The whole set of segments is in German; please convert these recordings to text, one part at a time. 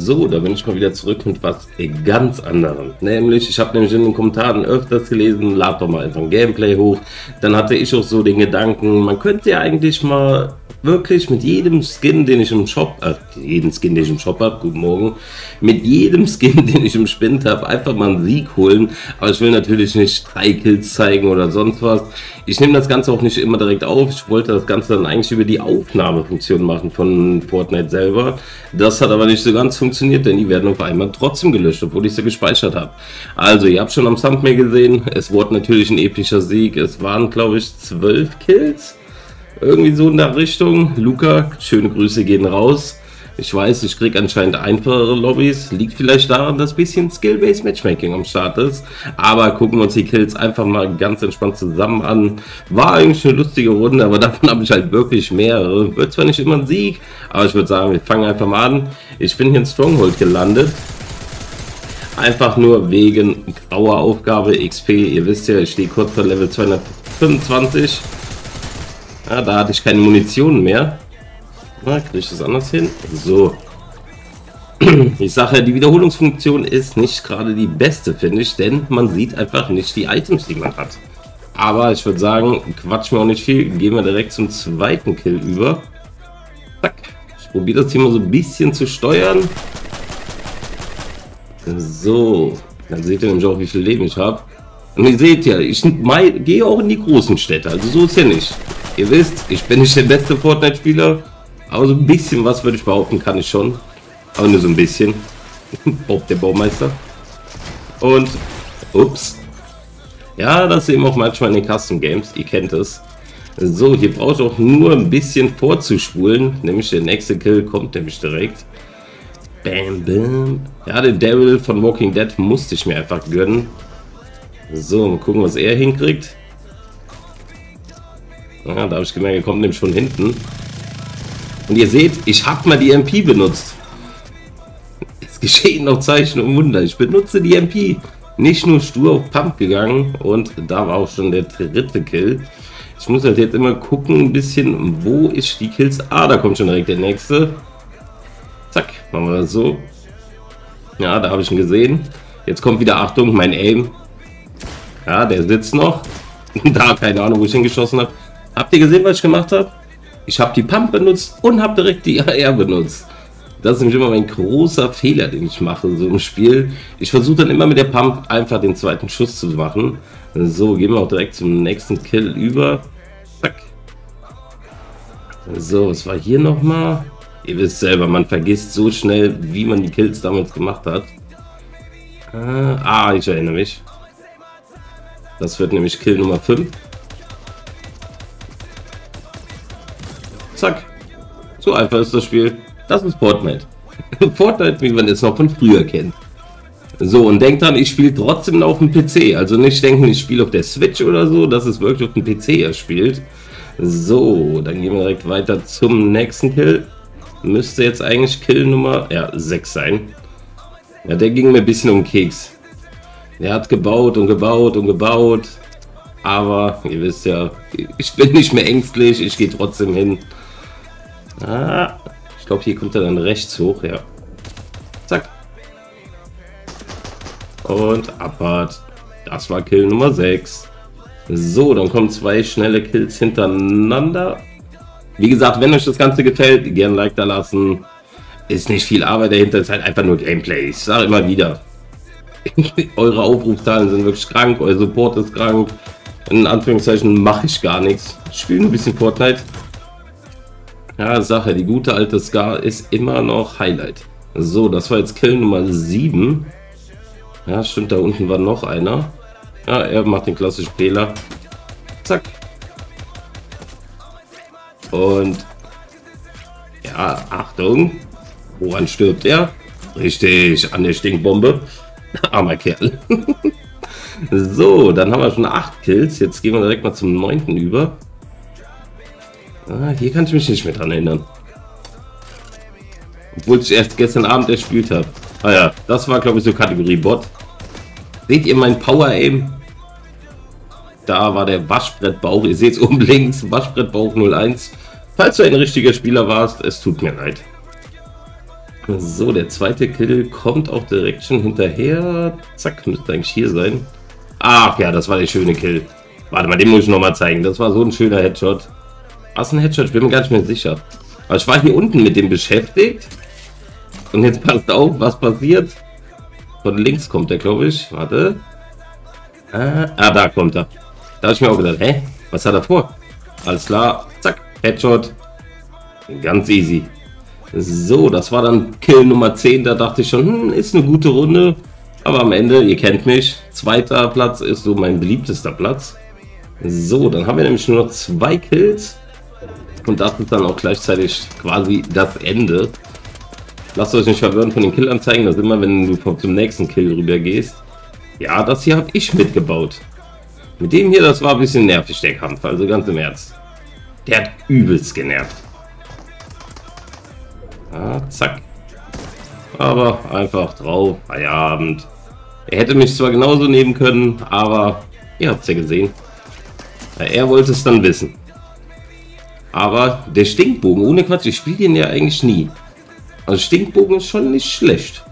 So, da bin ich mal wieder zurück mit was ganz anderem. Nämlich, ich habe nämlich in den Kommentaren öfters gelesen, lad doch mal einfach ein Gameplay hoch. Dann hatte ich auch so den Gedanken, man könnte ja eigentlich mal wirklich mit jedem Skin, den ich im Shop, äh, jeden Skin, den ich im Shop habe, guten Morgen, mit jedem Skin, den ich im Spind habe, einfach mal einen Sieg holen. Aber ich will natürlich nicht drei Kills zeigen oder sonst was. Ich nehme das Ganze auch nicht immer direkt auf. Ich wollte das Ganze dann eigentlich über die Aufnahmefunktion machen von Fortnite selber. Das hat aber nicht so ganz funktioniert, denn die werden auf einmal trotzdem gelöscht, obwohl ich sie gespeichert habe. Also, ihr habt schon am Thumbnail gesehen, es wurde natürlich ein epischer Sieg. Es waren, glaube ich, zwölf Kills. Irgendwie so in der Richtung. Luca, schöne Grüße gehen raus. Ich weiß, ich kriege anscheinend einfachere Lobbys. Liegt vielleicht daran, dass ein bisschen Skill-Based Matchmaking am Start ist. Aber gucken wir uns die Kills einfach mal ganz entspannt zusammen an. War eigentlich eine lustige Runde, aber davon habe ich halt wirklich mehrere. Wird zwar nicht immer ein Sieg, aber ich würde sagen, wir fangen einfach mal an. Ich bin hier in Stronghold gelandet. Einfach nur wegen grauer Aufgabe XP. Ihr wisst ja, ich stehe kurz vor Level 225. Ja, da hatte ich keine Munition mehr. Na, kriege ich das anders hin? So. Ich sage ja, die Wiederholungsfunktion ist nicht gerade die beste, finde ich, denn man sieht einfach nicht die Items, die man hat. Aber ich würde sagen, quatsch mir auch nicht viel. Gehen wir direkt zum zweiten Kill über. Zack. Ich probiere das hier mal so ein bisschen zu steuern. So. Dann seht ihr nämlich auch, wie viel Leben ich habe. Und ihr seht ja, ich gehe auch in die großen Städte. Also so ist ja nicht. Ihr wisst, ich bin nicht der beste Fortnite-Spieler, aber so ein bisschen was würde ich behaupten, kann ich schon. Aber nur so ein bisschen. Bob der Baumeister. Und, ups. Ja, das ist eben auch manchmal in den Custom Games, ihr kennt es. So, hier braucht auch nur ein bisschen vorzuspulen, nämlich der nächste Kill kommt nämlich direkt. Bam, bam. Ja, den Devil von Walking Dead musste ich mir einfach gönnen. So, mal gucken, was er hinkriegt. Ja, da habe ich gemerkt, er kommt nämlich von hinten. Und ihr seht, ich habe mal die MP benutzt. Es geschehen noch Zeichen und Wunder. Ich benutze die MP. Nicht nur stur auf Pump gegangen und da war auch schon der dritte Kill. Ich muss halt jetzt immer gucken, ein bisschen, wo ist die Kills? Ah, da kommt schon direkt der nächste. Zack, machen wir das so. Ja, da habe ich ihn gesehen. Jetzt kommt wieder, Achtung, mein Aim. Ja, der sitzt noch. da, keine Ahnung, wo ich hingeschossen habe. Habt ihr gesehen, was ich gemacht habe? Ich habe die Pump benutzt und habe direkt die AR benutzt. Das ist nämlich immer mein großer Fehler, den ich mache so im Spiel. Ich versuche dann immer mit der Pump einfach den zweiten Schuss zu machen. So, gehen wir auch direkt zum nächsten Kill über. Zack. So, was war hier nochmal? Ihr wisst selber, man vergisst so schnell, wie man die Kills damals gemacht hat. Ah, ich erinnere mich. Das wird nämlich Kill Nummer 5. So einfach ist das Spiel. Das ist Fortnite. Fortnite, wie man es noch von früher kennt. So, und denkt dran, ich spiele trotzdem auf dem PC. Also nicht denken, ich spiele auf der Switch oder so. Das ist wirklich auf dem PC er spielt. So, dann gehen wir direkt weiter zum nächsten Kill. Müsste jetzt eigentlich Kill Nummer ja, 6 sein. Ja, der ging mir ein bisschen um Keks. Der hat gebaut und gebaut und gebaut. Aber ihr wisst ja, ich bin nicht mehr ängstlich. Ich gehe trotzdem hin. Ah, ich glaube, hier kommt er dann rechts hoch, ja. Zack. Und Abfahrt. Das war Kill Nummer 6. So, dann kommen zwei schnelle Kills hintereinander. Wie gesagt, wenn euch das Ganze gefällt, gerne Like da lassen. Ist nicht viel Arbeit dahinter, ist halt einfach nur Gameplay. Ich sage immer wieder. Eure Aufrufzahlen sind wirklich krank, euer Support ist krank. In Anführungszeichen mache ich gar nichts. Ich spiele ein bisschen Fortnite. Ja, Sache, die gute alte Scar ist immer noch Highlight. So, das war jetzt Kill Nummer 7. Ja, stimmt, da unten war noch einer. Ja, er macht den klassischen Fehler. Zack. Und ja, Achtung. Woran stirbt er? Richtig, an der Stinkbombe. Armer Kerl. so, dann haben wir schon 8 Kills. Jetzt gehen wir direkt mal zum 9. über. Ah, hier kann ich mich nicht mehr dran erinnern. Obwohl ich erst gestern Abend erspielt habe. Ah ja, das war glaube ich so Kategorie Bot. Seht ihr mein Power Aim? Da war der Waschbrettbauch. Ihr seht es oben links. Waschbrettbauch 01. Falls du ein richtiger Spieler warst, es tut mir leid. So, der zweite Kill kommt auch direkt schon hinterher. Zack, müsste eigentlich hier sein. Ach ja, das war der schöne Kill. Warte mal, den muss ich nochmal zeigen. Das war so ein schöner Headshot. Was ein Headshot? Ich bin mir gar nicht mehr sicher. Aber ich war hier unten mit dem beschäftigt. Und jetzt passt auf, was passiert. Von links kommt er, glaube ich. Warte. Ah, ah, da kommt er. Da habe ich mir auch gedacht, hä? Was hat er vor? Alles klar. Zack. Headshot. Ganz easy. So, das war dann Kill Nummer 10. Da dachte ich schon, hm, ist eine gute Runde. Aber am Ende, ihr kennt mich, zweiter Platz ist so mein beliebtester Platz. So, dann haben wir nämlich nur noch zwei Kills. Und das ist dann auch gleichzeitig quasi das Ende. Lasst euch nicht verwirren von den Killanzeigen. Das ist immer, wenn du zum nächsten Kill rüber gehst. Ja, das hier habe ich mitgebaut. Mit dem hier, das war ein bisschen nervig, der Kampf. Also ganz im Ernst. Der hat übelst genervt. Ah, zack. Aber einfach drauf. Feierabend. Er hätte mich zwar genauso nehmen können, aber ihr habt es ja gesehen. Er wollte es dann wissen. Aber der Stinkbogen, ohne Quatsch, ich spiele den ja eigentlich nie. Also Stinkbogen ist schon nicht schlecht.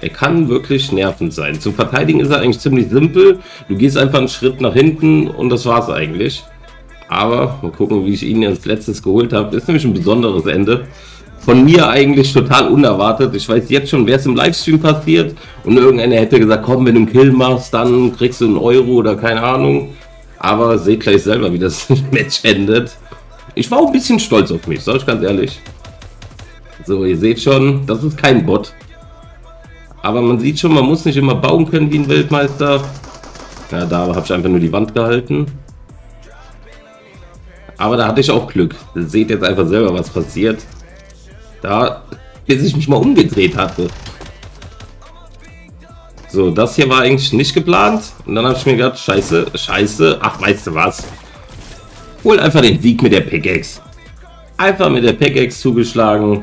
Er kann wirklich nervend sein. Zu verteidigen ist er eigentlich ziemlich simpel. Du gehst einfach einen Schritt nach hinten und das war's eigentlich. Aber mal gucken, wie ich ihn als letztes geholt habe. Das ist nämlich ein besonderes Ende. Von mir eigentlich total unerwartet. Ich weiß jetzt schon, wer es im Livestream passiert. Und irgendeiner hätte gesagt, komm, wenn du einen Kill machst, dann kriegst du einen Euro oder keine Ahnung. Aber seht gleich selber, wie das Match endet. Ich war auch ein bisschen stolz auf mich, sag ich ganz ehrlich. So, ihr seht schon, das ist kein Bot. Aber man sieht schon, man muss nicht immer bauen können wie ein Weltmeister. Ja, da habe ich einfach nur die Wand gehalten. Aber da hatte ich auch Glück. Ihr seht jetzt einfach selber, was passiert. Da, bis ich mich mal umgedreht hatte. So, das hier war eigentlich nicht geplant. Und dann habe ich mir gedacht, scheiße, scheiße. Ach, weißt du was? Hol einfach den Sieg mit der Pickaxe. Einfach mit der Pickaxe zugeschlagen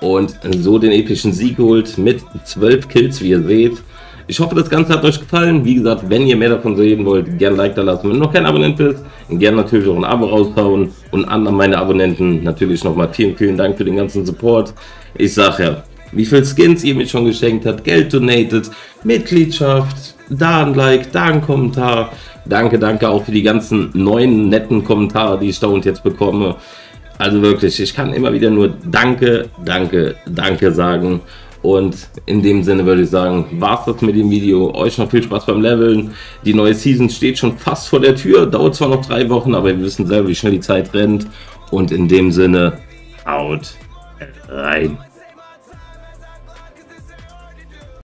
und so den epischen Sieg geholt mit 12 Kills, wie ihr seht. Ich hoffe, das Ganze hat euch gefallen. Wie gesagt, wenn ihr mehr davon sehen wollt, gerne Like da lassen. Wenn du noch kein Abonnent bist, gerne natürlich auch ein Abo raushauen. Und an meine Abonnenten natürlich nochmal vielen, vielen Dank für den ganzen Support. Ich sage ja, wie viel Skins ihr mir schon geschenkt habt, Geld donated, Mitgliedschaft, da ein Like, da ein Kommentar. Danke, danke auch für die ganzen neuen netten Kommentare, die ich da und jetzt bekomme. Also wirklich, ich kann immer wieder nur Danke, Danke, Danke sagen. Und in dem Sinne würde ich sagen, war's das mit dem Video. Euch noch viel Spaß beim Leveln. Die neue Season steht schon fast vor der Tür. Dauert zwar noch drei Wochen, aber wir wissen selber, wie schnell die Zeit rennt. Und in dem Sinne, out rein.